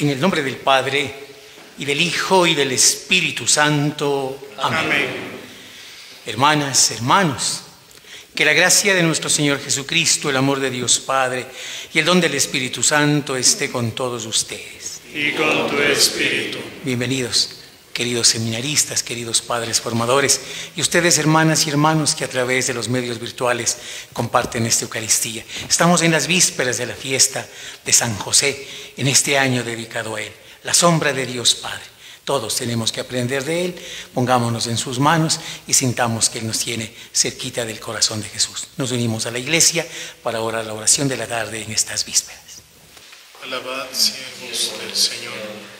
En el nombre del Padre, y del Hijo, y del Espíritu Santo. Amén. Amén. Hermanas, hermanos, que la gracia de nuestro Señor Jesucristo, el amor de Dios Padre y el don del Espíritu Santo esté con todos ustedes. Y con tu espíritu. Bienvenidos, queridos seminaristas, queridos padres formadores y ustedes, hermanas y hermanos que a través de los medios virtuales comparten esta Eucaristía. Estamos en las vísperas de la fiesta de San José, en este año dedicado a Él, la sombra de Dios Padre. Todos tenemos que aprender de Él, pongámonos en sus manos y sintamos que Él nos tiene cerquita del corazón de Jesús. Nos unimos a la iglesia para orar la oración de la tarde en estas vísperas. Alabad siervos del Señor,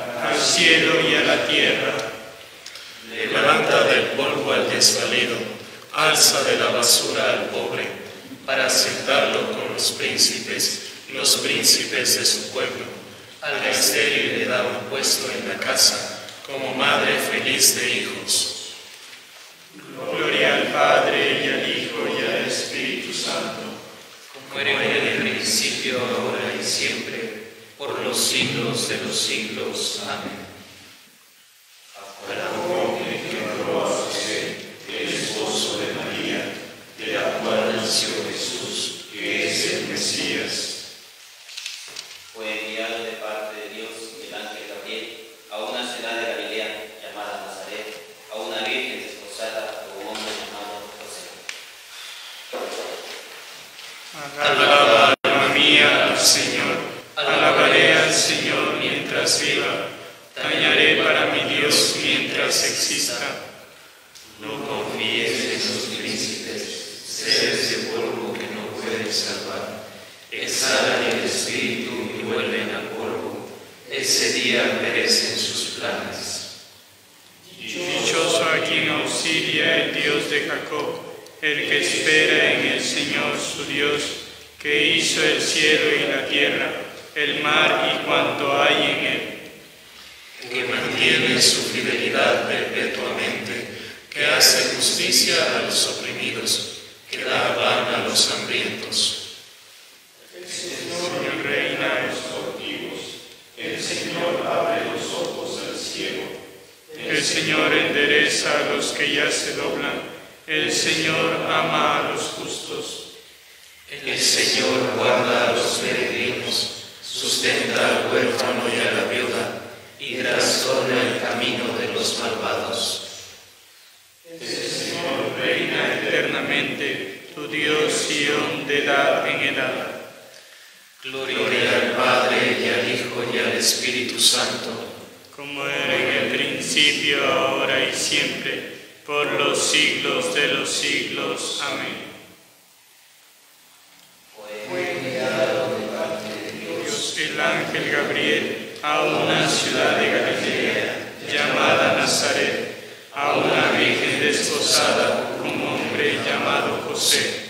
al cielo y a la tierra. Levanta del polvo al desvalido, alza de la basura al pobre, para sentarlo con los príncipes, los príncipes de su pueblo. Al estéril le da un puesto en la casa, como madre feliz de hijos. Gloria al Padre y al Hijo y al Espíritu Santo. Como era en el principio, ahora y siempre, por los siglos de los siglos. Amén. de la cual nació Jesús, que es el Mesías. fue enviado de parte de Dios el ángel Gabriel a una ciudad de Galilea llamada Nazaret, a una virgen desposada con un hombre llamado José. Alaba, alma mía, al Señor. Alabaré al Señor mientras viva. Tañaré para mi Dios mientras exista. No confíes en los príncipes, seres de polvo que no pueden salvar. Exhalan el espíritu y vuelven al polvo. Ese día perecen sus planes. Dichoso a quien auxilia el Dios de Jacob, el que espera en el Señor su Dios, que hizo el cielo y la tierra, el mar y cuanto hay en él. Que mantiene su fidelidad perpetuamente, que hace justicia a los oprimidos, que da pan a los hambrientos. El Señor reina en los cautivos, el Señor abre los ojos al ciego. El Señor endereza a los que ya se doblan. El Señor ama a los justos. El Señor guarda a los peregrinos, sustenta al huérfano y a la viuda, y trastorna el camino de los malvados. El Señor reina eternamente. Tu Dios Sión de edad en edad. Gloria al Padre y al Hijo y al Espíritu Santo. Como era en el principio, ahora y siempre, por los siglos de los siglos. Amén. Fue enviado de parte de Dios el ángel Gabriel a una ciudad de Galilea llamada Nazaret, a una virgen desposada con un hombre llamado José.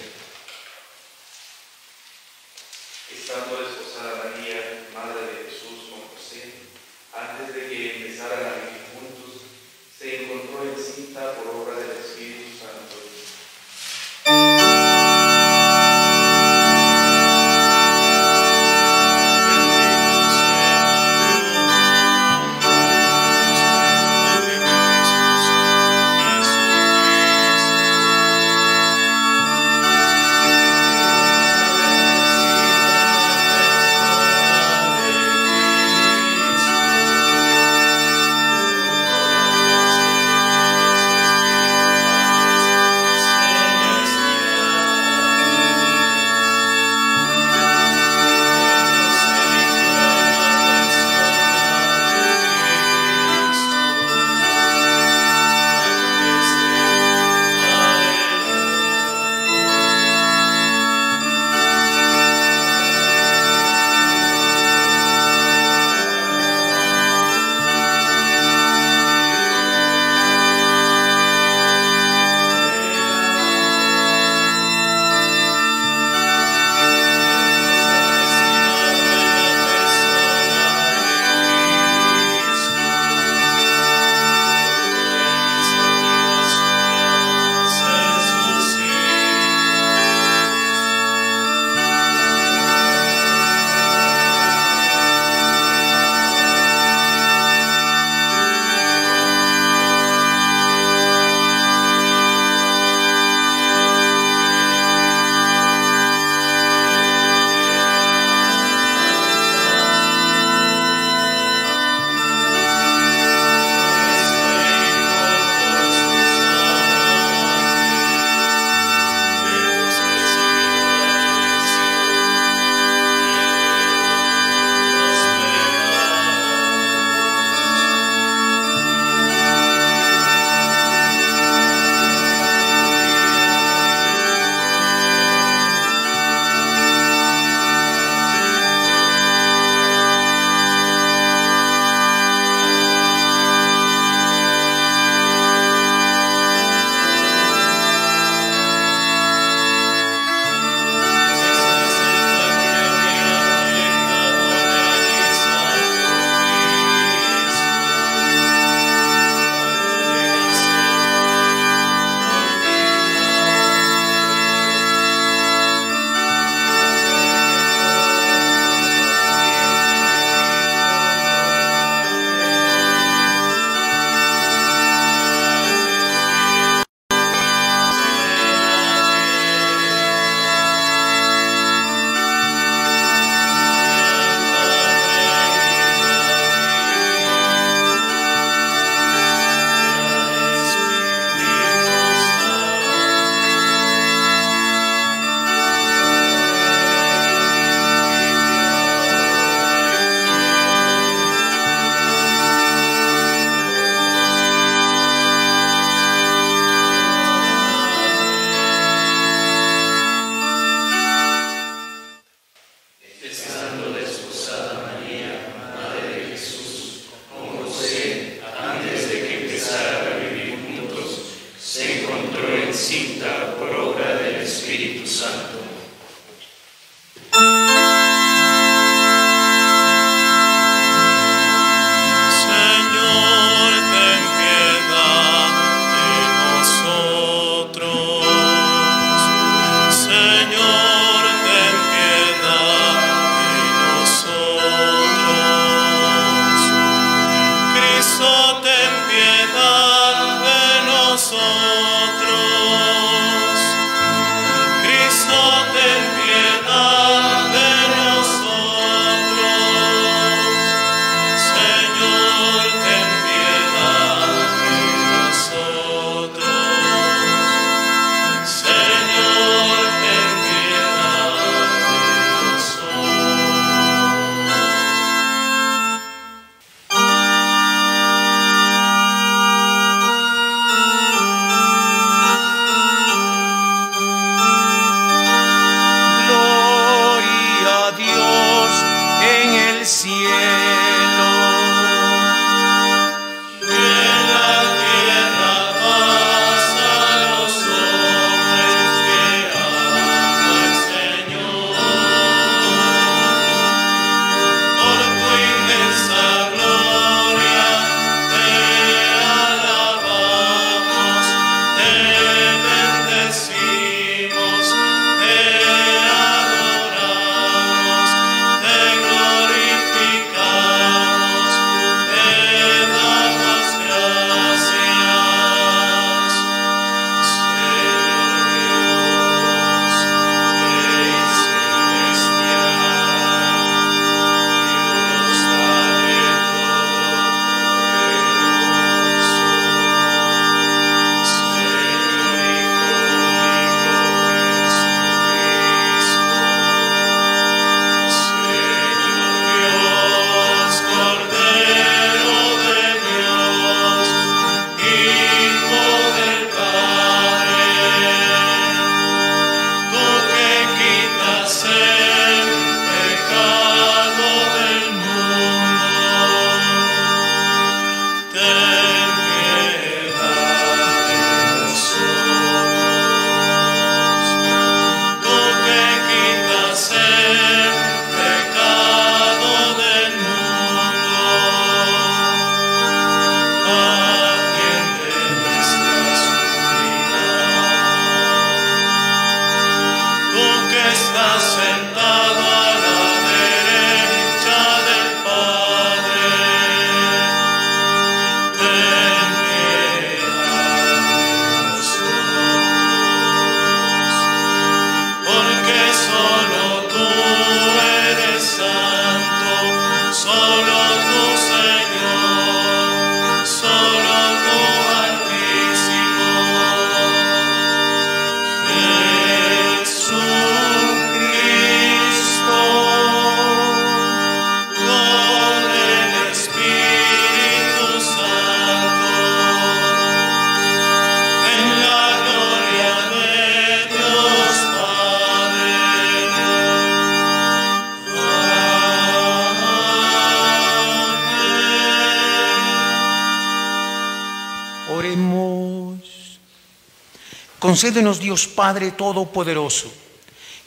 Concédenos, Dios Padre Todopoderoso,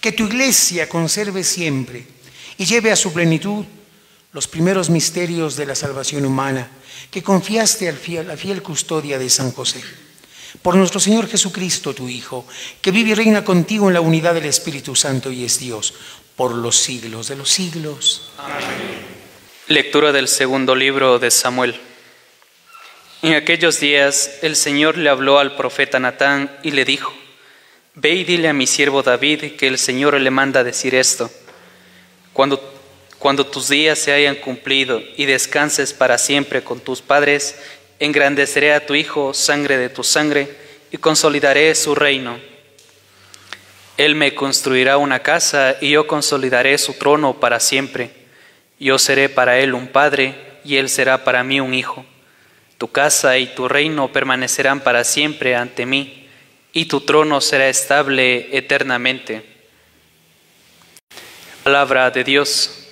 que tu iglesia conserve siempre y lleve a su plenitud los primeros misterios de la salvación humana que confiaste al fiel, a la fiel custodia de San José. Por nuestro Señor Jesucristo, tu Hijo, que vive y reina contigo en la unidad del Espíritu Santo y es Dios por los siglos de los siglos. Amén. Lectura del segundo libro de Samuel. En aquellos días el Señor le habló al profeta Natán y le dijo, Ve y dile a mi siervo David que el Señor le manda decir esto. Cuando, cuando tus días se hayan cumplido y descanses para siempre con tus padres, engrandeceré a tu hijo sangre de tu sangre y consolidaré su reino. Él me construirá una casa y yo consolidaré su trono para siempre. Yo seré para él un padre y él será para mí un hijo. Tu casa y tu reino permanecerán para siempre ante mí y tu trono será estable eternamente. Palabra de Dios.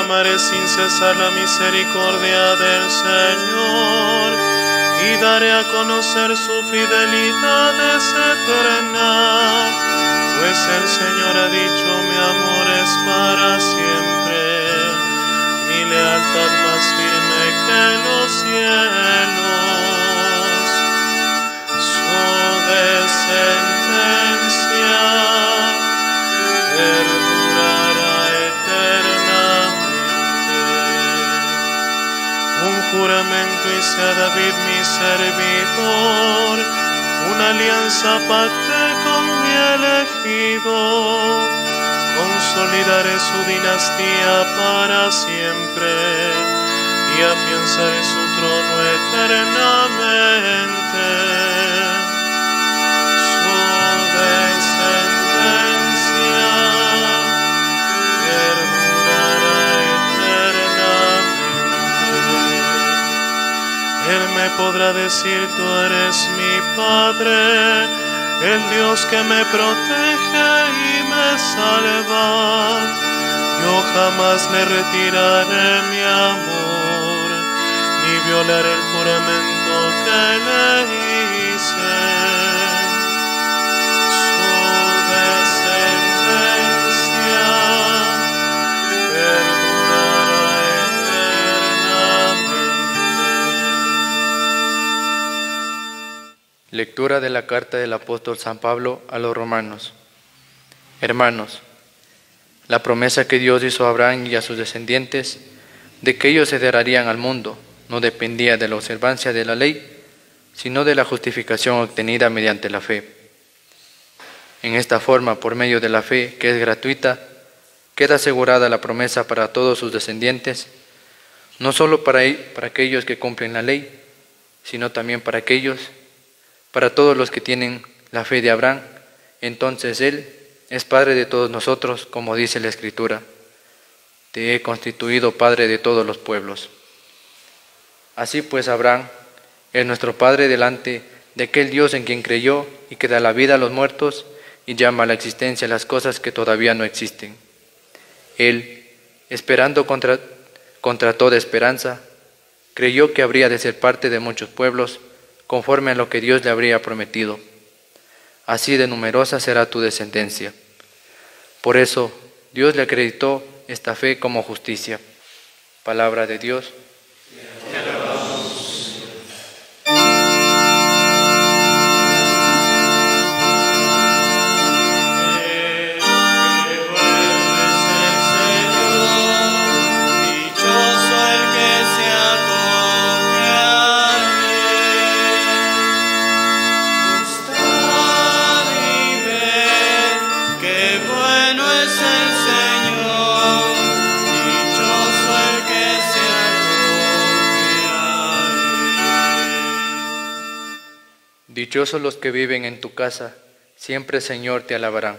Proclamaré sin cesar la misericordia del Señor y daré a conocer su fidelidad eterna. Pues el Señor ha dicho, mi amor es para siempre, juramento hice a David mi servidor, una alianza pacté con mi elegido. Consolidaré su dinastía para siempre y afianzaré su trono eternamente. Él me podrá decir, tú eres mi Padre, el Dios que me protege y me salva. Yo jamás le retiraré mi amor, ni violaré el juramento que le Lectura de la carta del apóstol San Pablo a los romanos. Hermanos, la promesa que Dios hizo a Abraham y a sus descendientes de que ellos heredarían al mundo no dependía de la observancia de la ley, sino de la justificación obtenida mediante la fe. En esta forma, por medio de la fe, que es gratuita, queda asegurada la promesa para todos sus descendientes, no solo para, para aquellos que cumplen la ley, sino también para aquellos, para todos los que tienen la fe de Abraham. Entonces Él es Padre de todos nosotros, como dice la Escritura. Te he constituido Padre de todos los pueblos. Así pues, Abraham es nuestro Padre delante de aquel Dios en quien creyó y que da la vida a los muertos y llama a la existencia las cosas que todavía no existen. Él, esperando contra, contra toda esperanza, creyó que habría de ser parte de muchos pueblos, conforme a lo que Dios le habría prometido. Así de numerosa será tu descendencia. Por eso Dios le acreditó esta fe como justicia. Palabra de Dios. Dichosos los que viven en tu casa, siempre Señor te alabarán.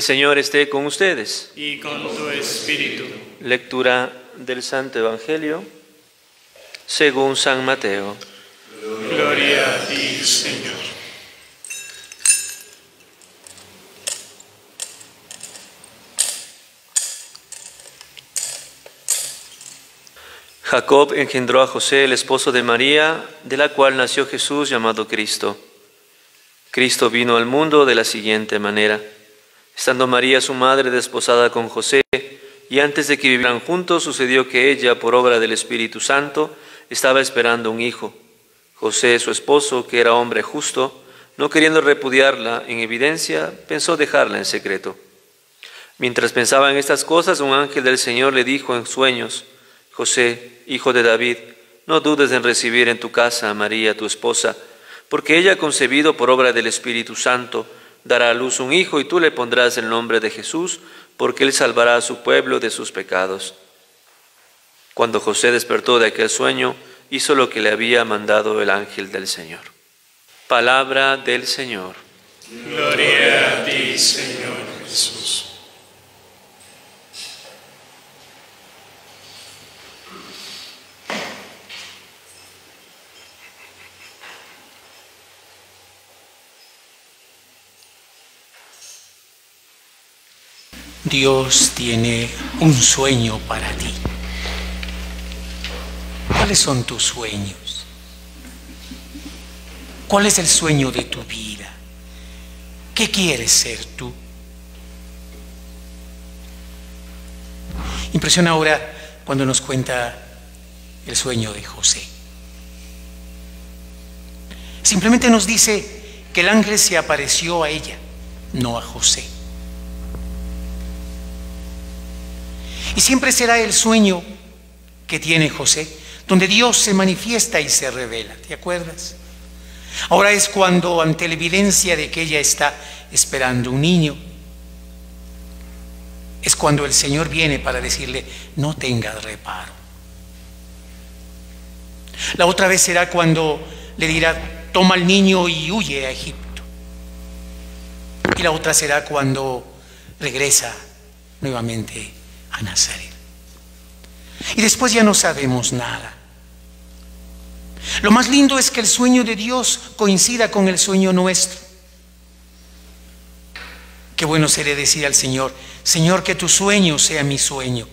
El Señor esté con ustedes. y con tu espíritu. Lectura del Santo Evangelio según San Mateo. Gloria a ti, Señor. Jacob engendró a José, el esposo de María, de la cual nació Jesús llamado Cristo. Cristo vino al mundo de la siguiente manera. Estando María su madre desposada con José, y antes de que vivieran juntos sucedió que ella, por obra del Espíritu Santo, estaba esperando un hijo. José, su esposo, que era hombre justo, no queriendo repudiarla en evidencia, pensó dejarla en secreto. Mientras pensaba en estas cosas, un ángel del Señor le dijo en sueños, José, hijo de David, no dudes en recibir en tu casa a María, tu esposa, porque ella, concebido por obra del Espíritu Santo, dará a luz un hijo y tú le pondrás el nombre de Jesús, porque él salvará a su pueblo de sus pecados. Cuando José despertó de aquel sueño, hizo lo que le había mandado el ángel del Señor. Palabra del Señor. Gloria a ti, Señor Jesús. Dios tiene un sueño para ti. ¿Cuáles son tus sueños? ¿Cuál es el sueño de tu vida? ¿Qué quieres ser tú? Impresiona ahora cuando nos cuenta el sueño de José. Simplemente nos dice que el ángel se apareció a ella, no a José. Y siempre será el sueño que tiene José, donde Dios se manifiesta y se revela. ¿Te acuerdas? Ahora es cuando, ante la evidencia de que ella está esperando un niño, es cuando el Señor viene para decirle, no tengas reparo. La otra vez será cuando le dirá, toma al niño y huye a Egipto. Y la otra será cuando regresa nuevamente a Nazaret. Y después ya no sabemos nada. Lo más lindo es que el sueño de Dios coincida con el sueño nuestro. Qué bueno sería decir al Señor, Señor, que tu sueño sea mi sueño.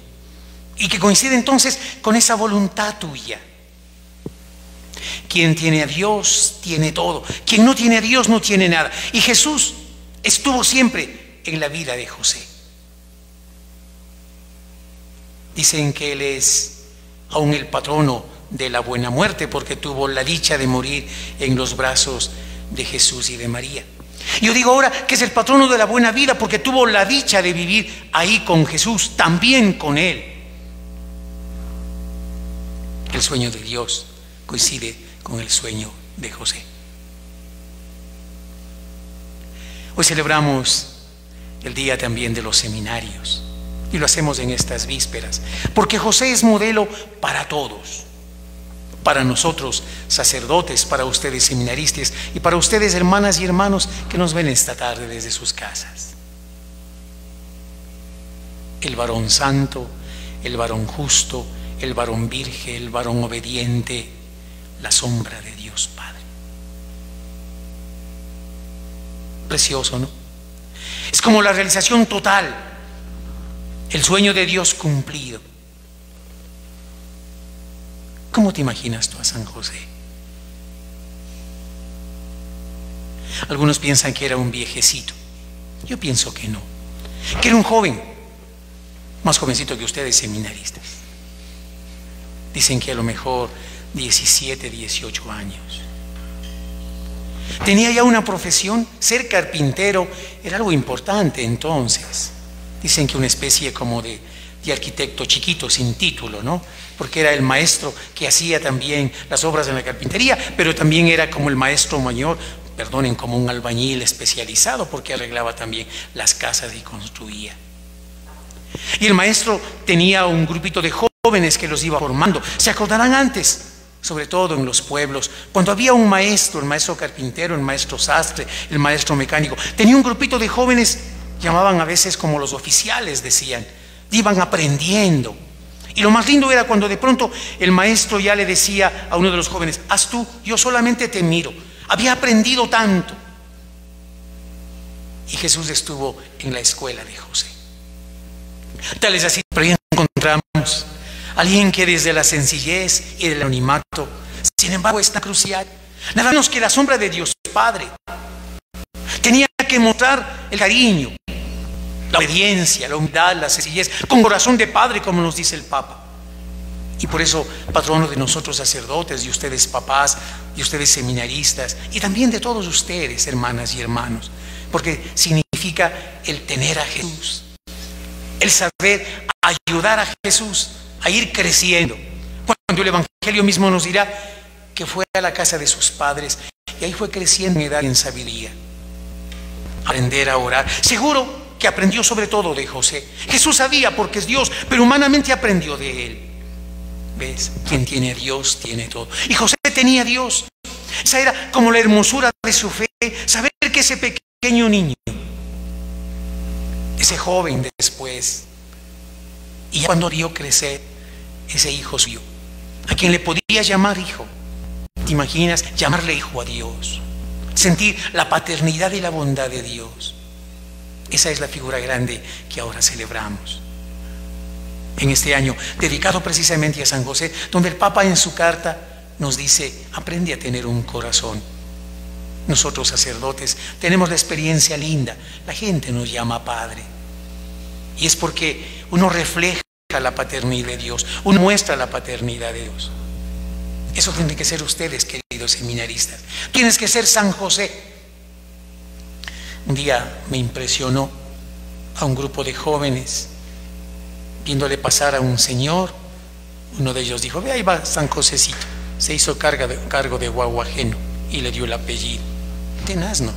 Y que coincida entonces con esa voluntad tuya. Quien tiene a Dios tiene todo. Quien no tiene a Dios no tiene nada. Y Jesús estuvo siempre en la vida de José. Dicen que Él es aún el patrono de la buena muerte porque tuvo la dicha de morir en los brazos de Jesús y de María. Yo digo ahora que es el patrono de la buena vida porque tuvo la dicha de vivir ahí con Jesús, también con Él. El sueño de Dios coincide con el sueño de José. Hoy celebramos el día también de los seminarios y lo hacemos en estas vísperas, porque José es modelo para todos, para nosotros sacerdotes, para ustedes seminaristas y para ustedes hermanas y hermanos que nos ven esta tarde desde sus casas. El varón santo, el varón justo, el varón virgen, el varón obediente, la sombra de Dios Padre. Precioso, ¿no? Es como la realización total, el sueño de Dios cumplido. ¿Cómo te imaginas tú a San José? Algunos piensan que era un viejecito. Yo pienso que no. Que era un joven, más jovencito que ustedes, seminaristas. Dicen que a lo mejor 17, 18 años. Tenía ya una profesión, ser carpintero era algo importante entonces. Dicen que una especie como de, arquitecto chiquito sin título, ¿no? Porque era el maestro que hacía también las obras en la carpintería, pero también era como el maestro mayor, perdonen, como un albañil especializado, porque arreglaba también las casas y construía. Y el maestro tenía un grupito de jóvenes que los iba formando. ¿Se acordarán antes? sobre todo en los pueblos, cuando había un maestro, el maestro carpintero, el maestro sastre, el maestro mecánico, tenía un grupito de jóvenes llamaban a veces como los oficiales decían, iban aprendiendo. Y lo más lindo era cuando de pronto el maestro ya le decía a uno de los jóvenes, haz tú, yo solamente te miro. Había aprendido tanto. Y Jesús estuvo en la escuela de José. Tal es así, pero encontramos alguien que desde la sencillez y el anonimato, sin embargo, está crucial. Nada menos que la sombra de Dios Padre. Tenía que mostrar el cariño, la obediencia, la humildad, la sencillez, con corazón de Padre, como nos dice el Papa. Y por eso, patrono de nosotros sacerdotes, y ustedes papás, y ustedes seminaristas, y también de todos ustedes, hermanas y hermanos, porque significa el tener a Jesús, el saber ayudar a Jesús a ir creciendo. Cuando el Evangelio mismo nos dirá que fue a la casa de sus padres y ahí fue creciendo en edad y en sabiduría. Aprender a orar. Seguro que aprendió sobre todo de José. Jesús sabía porque es Dios, pero humanamente aprendió de él. ¿Ves? Quien tiene a Dios tiene todo. Y José tenía a Dios. Esa era como la hermosura de su fe, saber que ese pequeño niño, ese joven después, y cuando vio crecer ese hijo suyo, a quien le podía llamar hijo, ¿te imaginas llamarle hijo a Dios? Sentir la paternidad y la bondad de Dios. Esa es la figura grande que ahora celebramos. En este año, dedicado precisamente a San José, donde el Papa en su carta nos dice, aprende a tener un corazón. Nosotros sacerdotes tenemos la experiencia linda, la gente nos llama Padre. Y es porque uno refleja la paternidad de Dios, uno muestra la paternidad de Dios. Eso tienen que ser ustedes, queridos seminaristas. Tienes que ser San José. Un día me impresionó a un grupo de jóvenes viéndole pasar a un señor. Uno de ellos dijo, ve ahí va San Josécito. Se hizo carga de, cargo de guaguajeno y le dio el apellido. Tenaz, ¿no?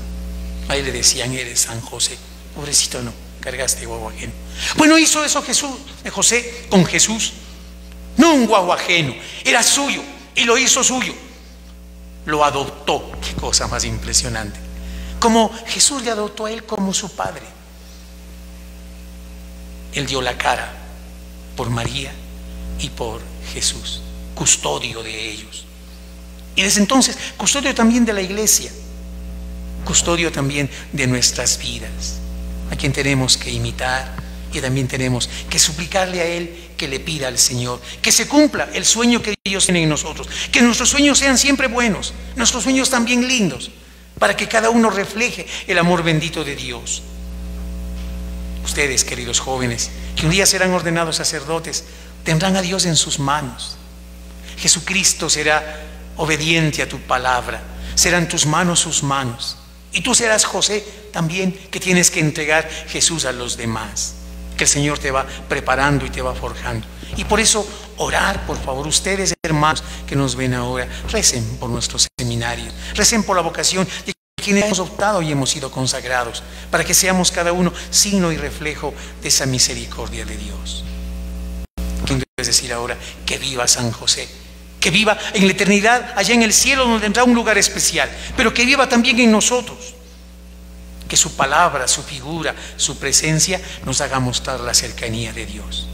Ahí le decían, eres San José. Pobrecito, no, cargaste guaguajeno. Bueno, hizo eso Jesús, José con Jesús. No un guaguajeno, era suyo y lo hizo suyo. Lo adoptó. Qué cosa más impresionante como Jesús le adoptó a él como su padre. Él dio la cara por María y por Jesús, custodio de ellos. Y desde entonces, custodio también de la iglesia, custodio también de nuestras vidas, a quien tenemos que imitar y también tenemos que suplicarle a Él que le pida al Señor, que se cumpla el sueño que Dios tiene en nosotros, que nuestros sueños sean siempre buenos, nuestros sueños también lindos, para que cada uno refleje el amor bendito de Dios. Ustedes, queridos jóvenes, que un día serán ordenados sacerdotes, tendrán a Dios en sus manos. Jesucristo será obediente a tu palabra, serán tus manos sus manos. Y tú serás José también que tienes que entregar Jesús a los demás, que el Señor te va preparando y te va forjando. Y por eso orar, por favor, ustedes hermanos que nos ven ahora, recen por nuestros seminarios, recen por la vocación de quienes hemos optado y hemos sido consagrados, para que seamos cada uno signo y reflejo de esa misericordia de Dios. Quiero decir ahora que viva San José, que viva en la eternidad, allá en el cielo donde tendrá un lugar especial, pero que viva también en nosotros. Que su palabra, su figura, su presencia nos haga mostrar la cercanía de Dios.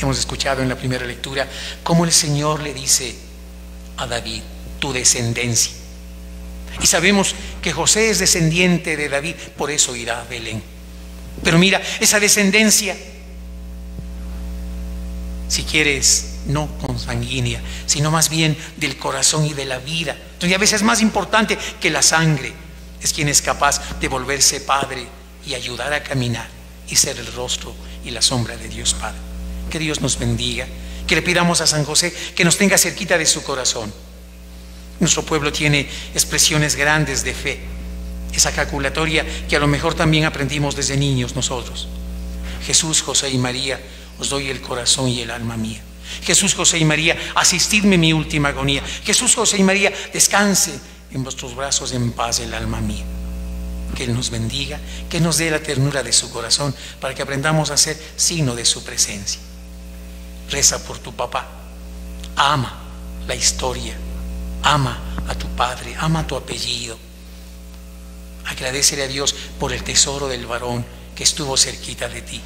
Hemos escuchado en la primera lectura cómo el Señor le dice a David, tu descendencia. Y sabemos que José es descendiente de David, por eso irá a Belén. Pero mira, esa descendencia, si quieres, no consanguínea, sino más bien del corazón y de la vida, donde a veces es más importante que la sangre, es quien es capaz de volverse padre y ayudar a caminar y ser el rostro y la sombra de Dios Padre. Que Dios nos bendiga, que le pidamos a San José que nos tenga cerquita de su corazón. Nuestro pueblo tiene expresiones grandes de fe, esa calculatoria que a lo mejor también aprendimos desde niños nosotros. Jesús, José y María, os doy el corazón y el alma mía. Jesús, José y María, asistidme en mi última agonía. Jesús, José y María, descanse en vuestros brazos en paz el alma mía. Que Él nos bendiga, que nos dé la ternura de su corazón para que aprendamos a ser signo de su presencia. Reza por tu papá. Ama la historia. Ama a tu padre. Ama tu apellido. Agradecele a Dios por el tesoro del varón que estuvo cerquita de ti.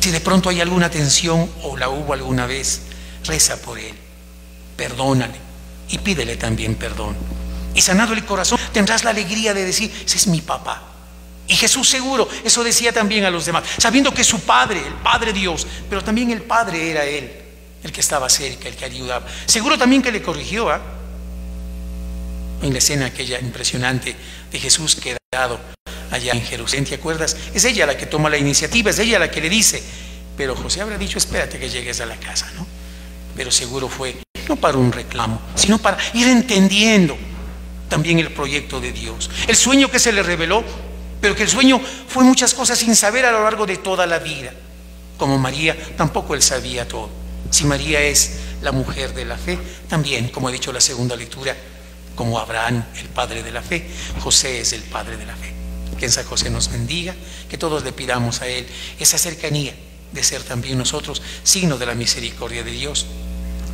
Si de pronto hay alguna tensión o la hubo alguna vez, reza por él, perdónale y pídele también perdón. Y sanado el corazón, tendrás la alegría de decir, ese es mi papá. Y Jesús seguro, eso decía también a los demás, sabiendo que su Padre, el Padre Dios, pero también el Padre era Él, el que estaba cerca, el que ayudaba. Seguro también que le corrigió, ¿ah? En la escena aquella impresionante de Jesús quedado allá en Jerusalén, ¿te acuerdas? Es ella la que toma la iniciativa, es ella la que le dice, pero José habrá dicho, espérate que llegues a la casa, ¿no? Pero seguro fue no para un reclamo, sino para ir entendiendo también el proyecto de Dios, el sueño que se le reveló, pero que el sueño fue muchas cosas sin saber a lo largo de toda la vida. Como María, tampoco él sabía todo. Si María es la mujer de la fe, también, como ha dicho la segunda lectura, como Abraham, el padre de la fe, José es el padre de la fe. Que en San José nos bendiga, que todos le pidamos a Él esa cercanía de ser también nosotros signo de la misericordia de Dios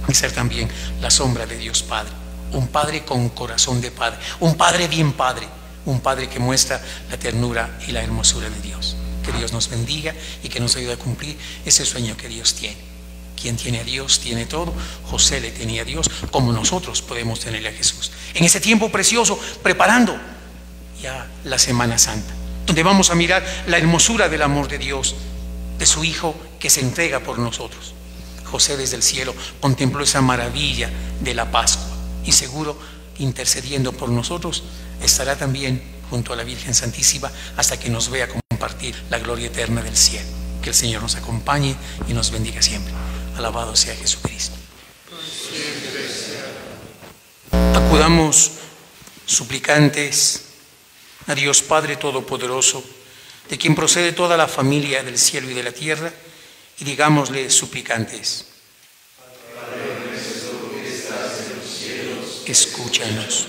y ser también la sombra de Dios Padre. Un Padre con corazón de Padre, un Padre bien Padre, un Padre que muestra la ternura y la hermosura de Dios. Que Dios nos bendiga y que nos ayude a cumplir ese sueño que Dios tiene. Quien tiene a Dios tiene todo. José le tenía a Dios como nosotros podemos tenerle a Jesús. En ese tiempo precioso, preparando ya la Semana Santa, donde vamos a mirar la hermosura del amor de Dios, de su Hijo que se entrega por nosotros. José desde el cielo contempló esa maravilla de la Pascua y seguro intercediendo por nosotros estará también junto a la Virgen Santísima hasta que nos vea compartir la gloria eterna del cielo. Que el Señor nos acompañe y nos bendiga siempre. Alabado sea Jesucristo. Acudamos suplicantes a Dios Padre Todopoderoso, de quien procede toda la familia del cielo y de la tierra, y digámosle suplicantes. Escúchanos.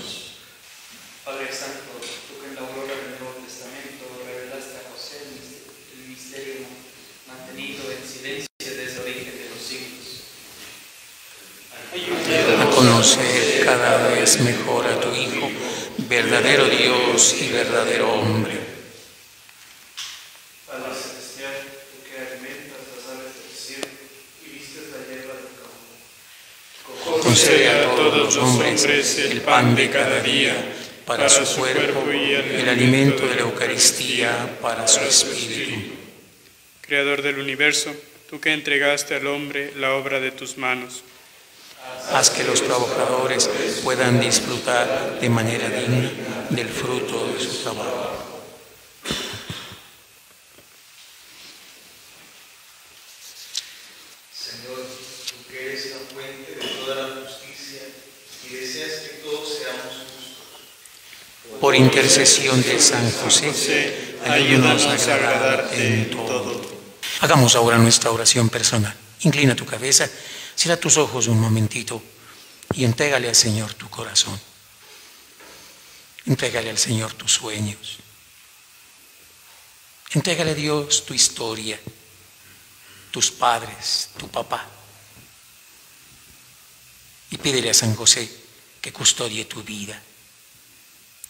Padre Santo, tú que en la aurora del Nuevo Testamento revelaste a José el misterio mantenido en silencio desde el origen de los siglos. a conocer cada vez mejor a tu Hijo, verdadero Dios y verdadero hombre. Padre Celestial, tú que alimentas las aves del cielo y vistes la hierba del campo. Concede a todos los hombres el pan de cada día para su cuerpo el alimento de la Eucaristía para su espíritu. Creador del universo, tú que entregaste al hombre la obra de tus manos, Haz que los trabajadores puedan disfrutar de manera digna del fruto de su trabajo. Señor, tú que eres la fuente de toda la justicia y deseas que todos seamos justos. Por intercesión de San José, ayúdanos a agradarte en todo. Hagamos ahora nuestra oración personal. Inclina tu cabeza, cierra tus ojos un momentito y entrégale al Señor tu corazón. Entrégale al Señor tus sueños. Entrégale a Dios tu historia, tus padres, tu papá. Y pídele a San José que custodie tu vida,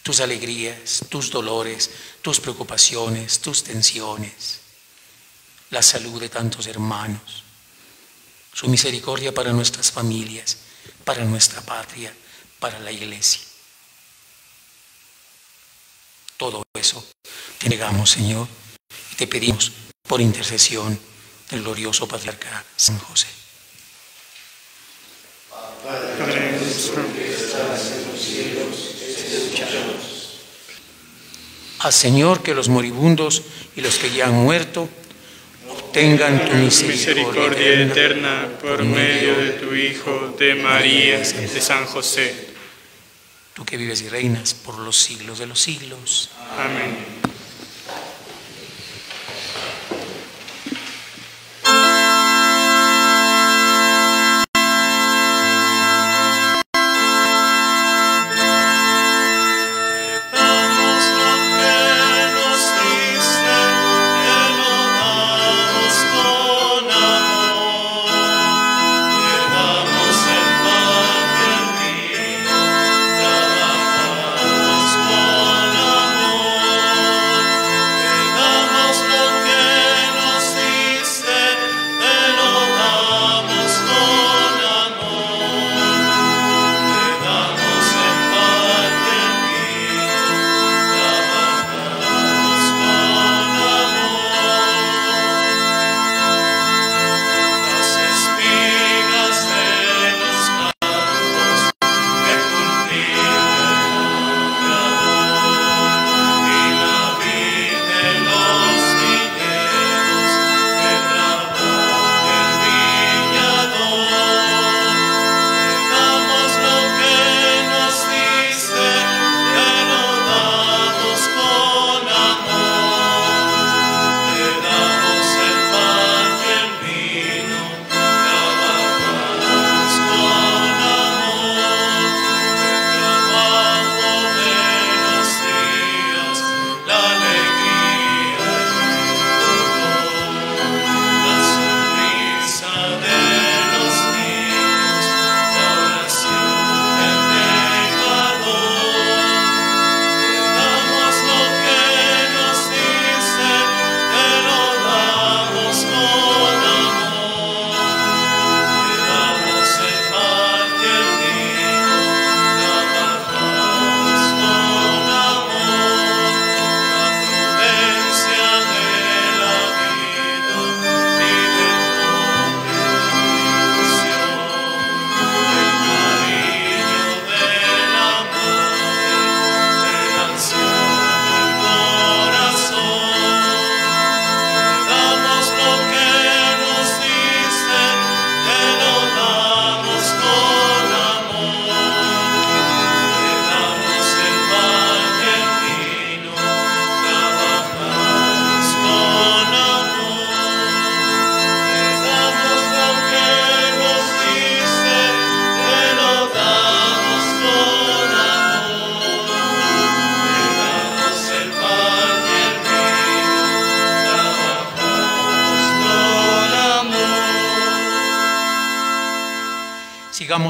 tus alegrías, tus dolores, tus preocupaciones, tus tensiones, la salud de tantos hermanos, su misericordia para nuestras familias, para nuestra patria, para la iglesia. Todo eso te negamos, Señor, y te pedimos por intercesión del glorioso patriarca San José nuestro que estás en los cielos, Al Señor que los moribundos y los que ya han muerto obtengan tu misericordia misericordia eterna por medio de tu Hijo, de María, de San José. Tú que vives y reinas por los siglos de los siglos. Amén.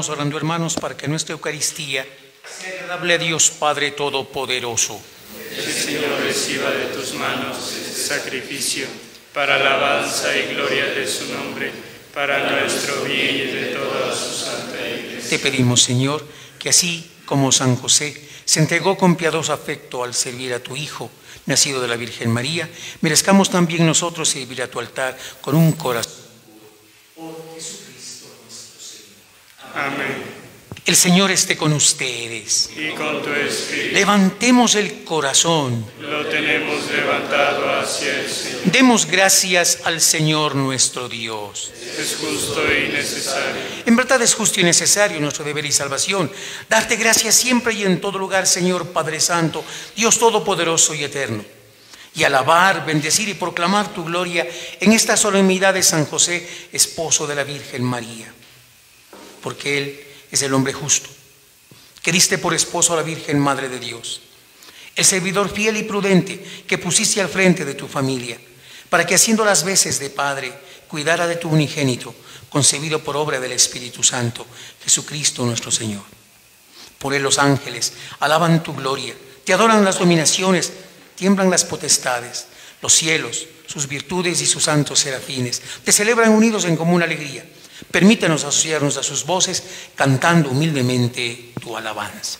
Orando, hermanos, para que nuestra Eucaristía sea agradable a Dios Padre Todopoderoso. El Señor reciba de tus manos este sacrificio para alabanza y gloria de su nombre, para nuestro bien y de toda su santa iglesia. Te pedimos, Señor, que así como San José se entregó con piadoso afecto al servir a tu Hijo, nacido de la Virgen María, merezcamos también nosotros servir a tu altar con un corazón. Amén. El Señor esté con ustedes. Y con tu espíritu Levantemos el corazón. lo tenemos levantado hacia el Señor. Demos gracias al Señor nuestro Dios. Es justo y necesario. En verdad es justo y necesario nuestro deber y salvación. Darte gracias siempre y en todo lugar, Señor Padre Santo, Dios Todopoderoso y Eterno. Y alabar, bendecir y proclamar tu gloria en esta solemnidad de San José, esposo de la Virgen María. Porque Él es el hombre justo, que diste por esposo a la Virgen Madre de Dios. El servidor fiel y prudente que pusiste al frente de tu familia, para que haciendo las veces de Padre, cuidara de tu unigénito, concebido por obra del Espíritu Santo, Jesucristo nuestro Señor. Por él los ángeles alaban tu gloria, te adoran las dominaciones, tiemblan las potestades, los cielos, sus virtudes y sus santos serafines, te celebran unidos en común alegría. Permítanos asociarnos a sus voces cantando humildemente tu alabanza.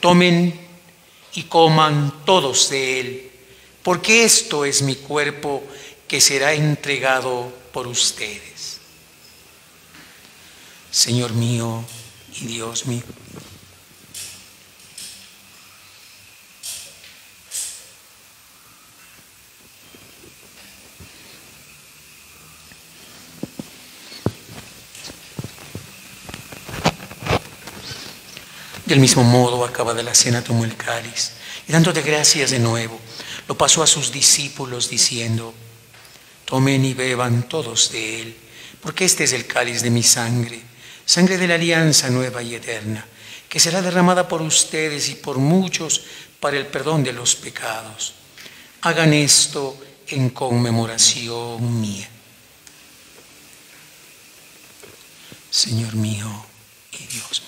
tomen y coman todos de él, porque esto es mi cuerpo que será entregado por ustedes. Señor mío y Dios mío. Del mismo modo, acaba de la cena, tomó el cáliz y dándote gracias de nuevo, lo pasó a sus discípulos diciendo, tomen y beban todos de él, porque este es el cáliz de mi sangre, sangre de la alianza nueva y eterna, que será derramada por ustedes y por muchos para el perdón de los pecados. Hagan esto en conmemoración mía. Señor mío y Dios mío.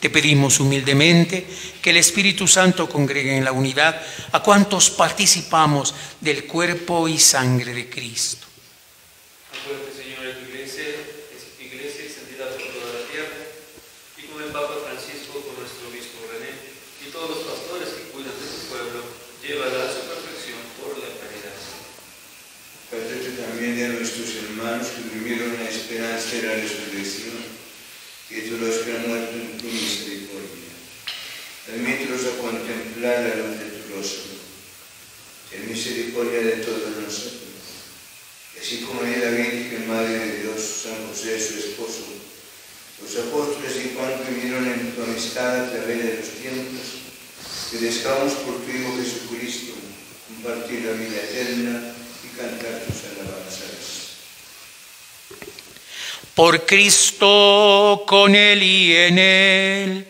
Te pedimos humildemente que el Espíritu Santo congregue en la unidad a cuantos participamos del cuerpo y sangre de Cristo. Acuérdate, Señor, de tu iglesia, es iglesia extendida por toda la tierra, y con el Papa Francisco, con nuestro obispo René, y todos los pastores que cuidan de su pueblo, llévala a su perfección por la caridad. Acuérdate también de nuestros hermanos que en la esperanza de la resurrección, y de los que han muerto en tu misericordia. Admítelos a contemplar la luz de tu rostro. Ten misericordia de todos nosotros. Así como de la Virgen Madre de Dios, San José, su esposo, los apóstoles y cuantos vivieron en tu amistad a través de los tiempos, te deseamos por tu Hijo Jesucristo compartir la vida eterna y cantar tus alabanzas. Por Cristo, con Él y en Él,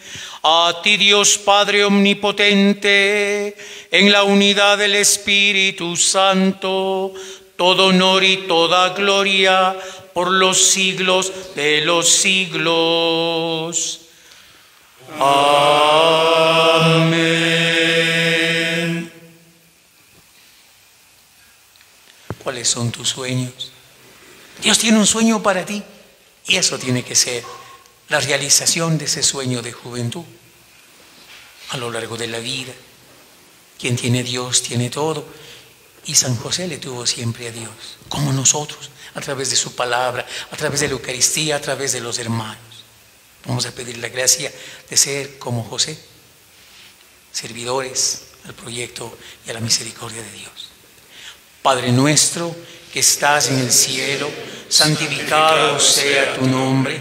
a ti Dios Padre Omnipotente, en la unidad del Espíritu Santo, todo honor y toda gloria por los siglos de los siglos. Amén. ¿Cuáles son tus sueños? Dios tiene un sueño para ti y eso tiene que ser la realización de ese sueño de juventud a lo largo de la vida. Quien tiene Dios tiene todo. Y San José le tuvo siempre a Dios, como nosotros, a través de su palabra, a través de la Eucaristía, a través de los hermanos. Vamos a pedir la gracia de ser como José, servidores al proyecto y a la misericordia de Dios. Padre nuestro que estás en el cielo, santificado sea tu nombre,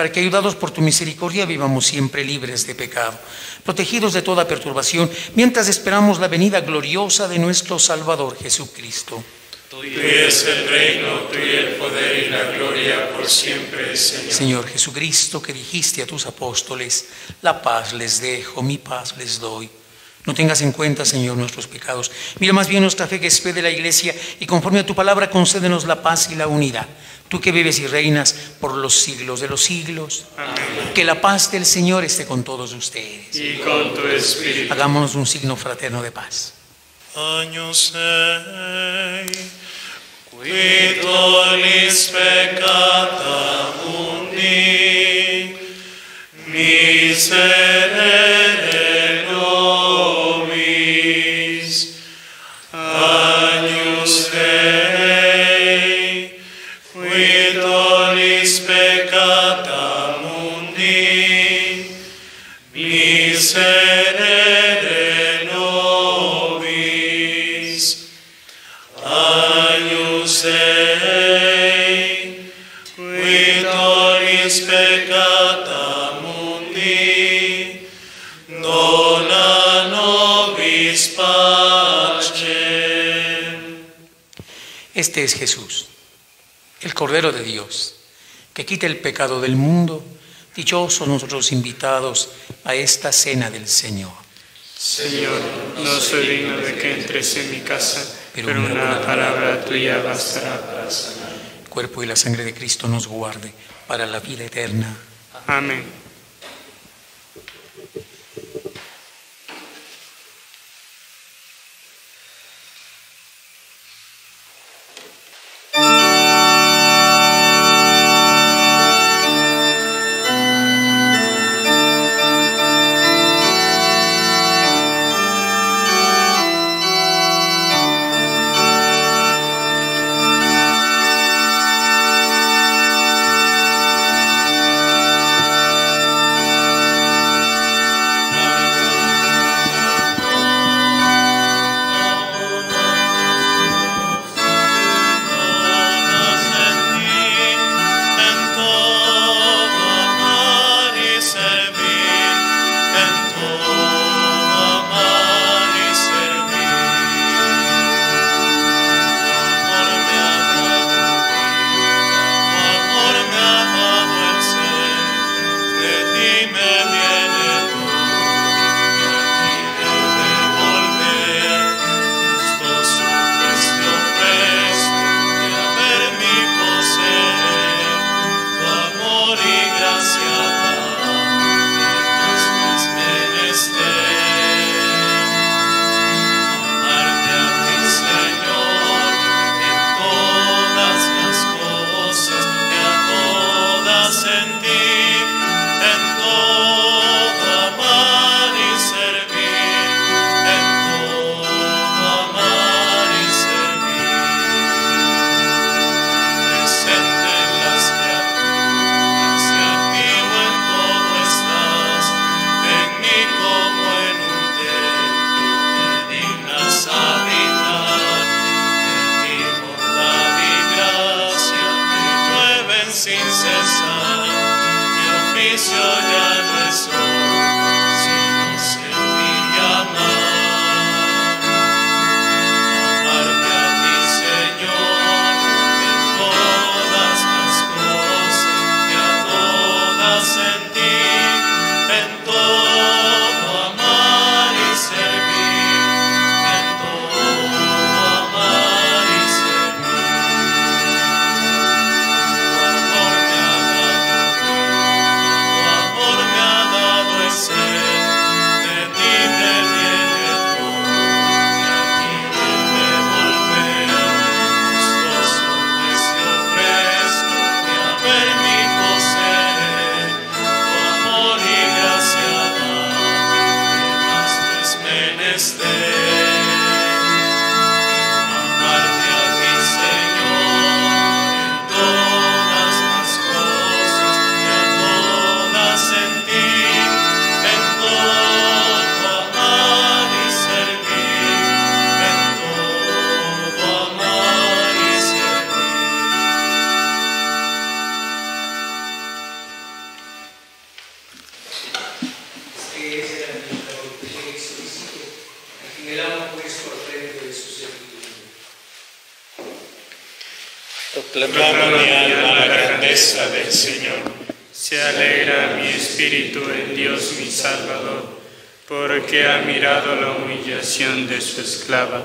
para que ayudados por tu misericordia vivamos siempre libres de pecado, protegidos de toda perturbación, mientras esperamos la venida gloriosa de nuestro Salvador Jesucristo. Tuyo es el reino, tuyo el poder y la gloria por siempre, Señor. Señor Jesucristo, que dijiste a tus apóstoles, la paz les dejo, mi paz les doy. No tengas en cuenta, Señor, nuestros pecados. Mira más bien nuestra fe que es fe de la Iglesia y conforme a tu palabra concédenos la paz y la unidad. Tú que vives y reinas por los siglos de los siglos. Amén. Que la paz del Señor esté con todos ustedes. Y con tu espíritu. Hagámonos un signo fraterno de paz. Agnus Dei, qui tollis peccata mundi, miserere Este es Jesús, el Cordero de Dios, que quita el pecado del mundo. Dichosos nosotros invitados a esta cena del Señor. Señor, no soy digno de que entres en mi casa, pero una palabra tuya bastará para sanar. El cuerpo y la sangre de Cristo nos guarde para la vida eterna. Amén. Porque ha mirado la humillación de su esclava.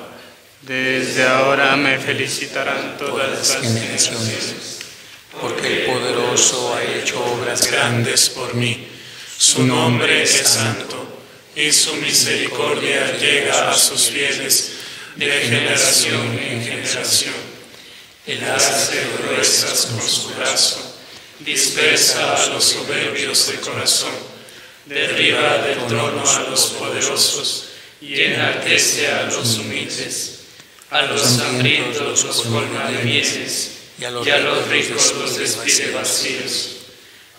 Desde ahora me felicitarán todas las generaciones, porque el poderoso ha hecho obras grandes por mí. Su nombre es santo y su misericordia llega a sus fieles de generación en generación. Él hace gruesas con su brazo, dispersa a los soberbios de corazón, derriba del trono a los poderosos y enaltece a los humildes. A los hambrientos los colma de bienes y a los ricos los despide vacíos.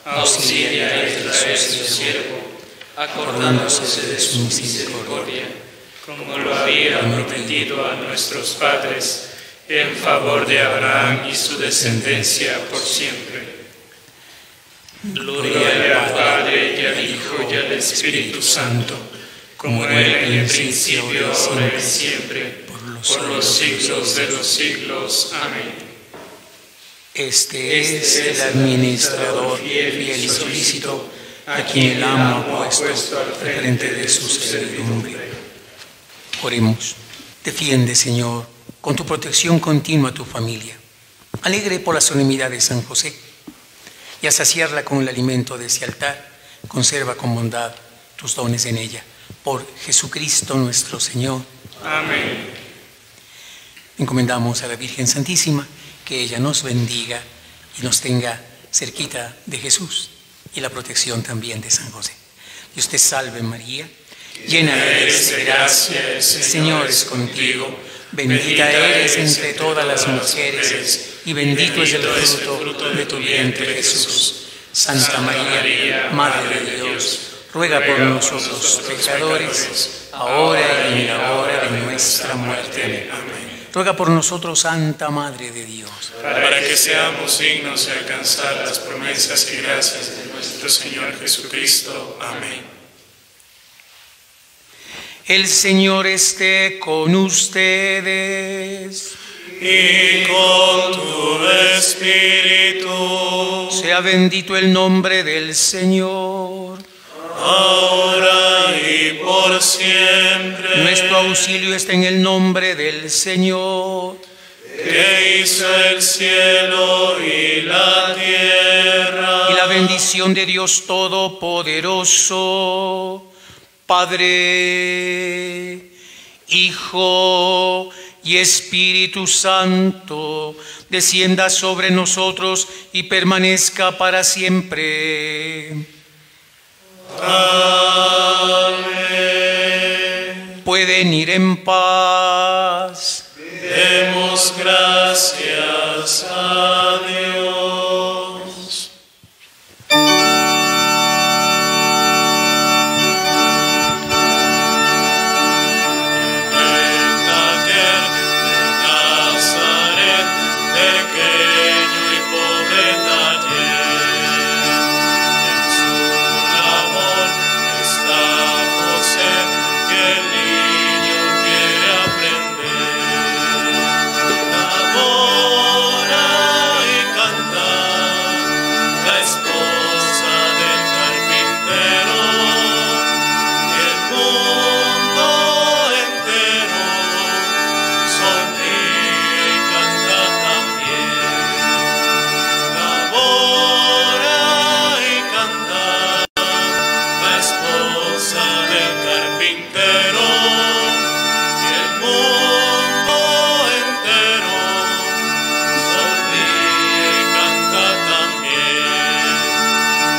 Auxilia a Israel su siervo, acordándose de su misericordia, como lo había prometido a nuestros padres en favor de Abraham y su descendencia por siempre. Gloria al Padre y al Hijo y al Espíritu Santo, como era en el principio, ahora y siempre, por los siglos de los siglos. Amén. Este es el administrador fiel y solícito, a quien el amo ha puesto frente de su servidumbre. Oremos. Defiende, Señor con tu protección continua a tu familia. Alegre por la solemnidad de San José y a saciarla con el alimento de ese altar, conserva con bondad tus dones en ella. Por Jesucristo nuestro Señor. Amén. Encomendamos a la Virgen Santísima que ella nos bendiga y nos tenga cerquita de Jesús y la protección también de San José. Dios te salve María, llena eres de gracia, el Señor es contigo Bendita eres entre todas las mujeres, y bendito es el fruto de tu vientre, Jesús. Santa María, Madre de Dios, ruega por nosotros pecadores, ahora y en la hora de nuestra muerte. Amén. Ruega por nosotros, Santa Madre de Dios, para que seamos dignos de alcanzar las promesas y gracias de nuestro Señor Jesucristo. Amén. El Señor esté con ustedes. Y con tu espíritu. Sea bendito el nombre del Señor. Ahora y por siempre. Nuestro auxilio está en el nombre del Señor. Que hizo el cielo y la tierra. Y la bendición de Dios Todopoderoso. Padre, Hijo y Espíritu Santo, descienda sobre nosotros y permanezca para siempre. Amén. Pueden ir en paz. Demos gracias a Dios.